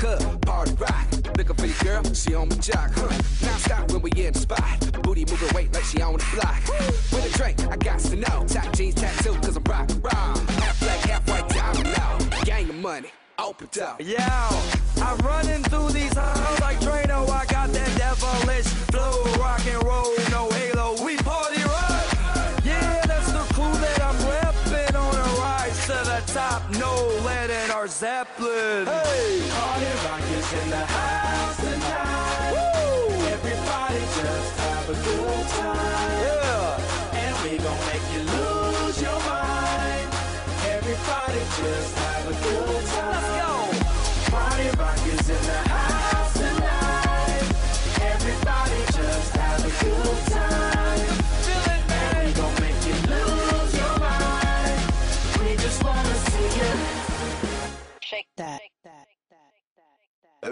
Club, party rock. Looking for your girl, she on my jock, huh? Now stop when we in the spot. Booty moving weight like she on the block. With a drink, I got to know. Tight jeans, tattoo, cause I'm rock raw. Half black, half white, diamond now. Gang of money, open up. Yeah, I'm running through these halls like Drano. I got that devilish flow, rock and roll, no halo. We party rock. Yeah, that's the clue that I'm repping on a rise to the top. No in our Zeppelin. Hey, Party rock is in the house tonight. Everybody just have a good time. yeah. And we gon' make you lose your mind. Everybody just have a good time. Let's go. Party rock is in the house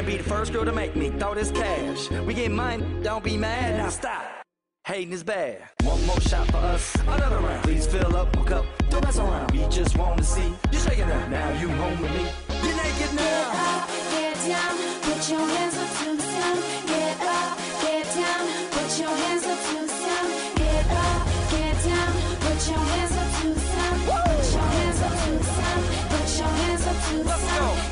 And be the first girl to make me throw this cash. We get mine, don't be mad. Now stop. Hating is bad. One more shot for us, another round. Please fill up my cup, don't mess around. We just want to see you shaking it. Now you home with me. You're naked now. up, get down, put your hands up to the. Get up, get down, put your hands up to the. Get up, get down, put your hands up to the. Put your hands up to the. Put your hands up to the Let's go.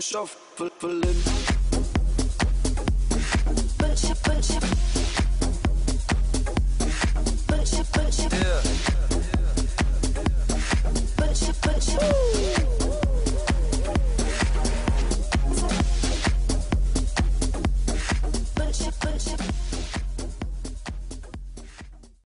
shuffling. Bunch of, bunch of.